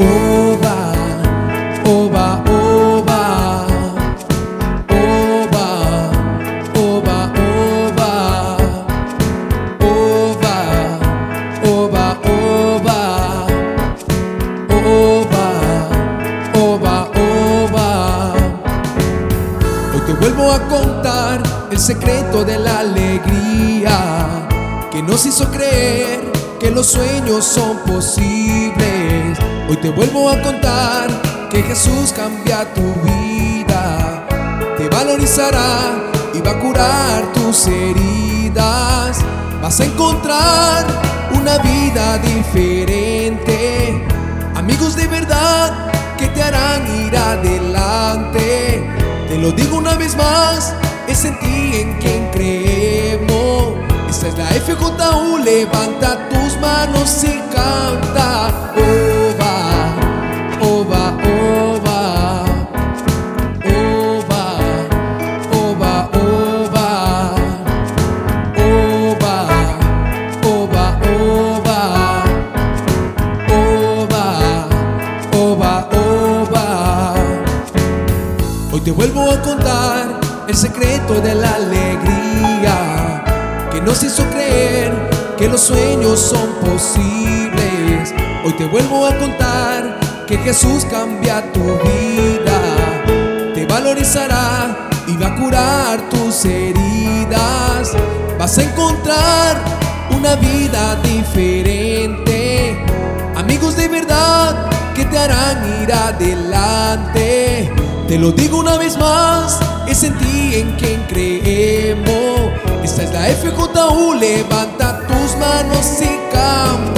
Oba, oba, oba, oba, oba, oba, oba, oba, oba, oba, oba. Hoy te vuelvo a contar el secreto de la alegría que nos hizo creer que los sueños son posibles. Hoy te vuelvo a contar que Jesús cambia tu vida, te valorizará y va a curar tus heridas. Vas a encontrar una vida diferente, amigos de verdad que te harán ir adelante. Te lo digo una vez más, es en ti en quien creemos. Esta es la FJU, levanta tus manos y canta. Oba, Hoy te vuelvo a contar el secreto de la alegría que nos hizo creer que los sueños son posibles. Hoy te vuelvo a contar que Jesús cambia tu vida, te valorizará y va a curar tus heridas. Vas a encontrar una vida diferente, ir adelante. Te lo digo una vez más, es en ti en quien creemos. Esta es la FJU, levanta tus manos y canta.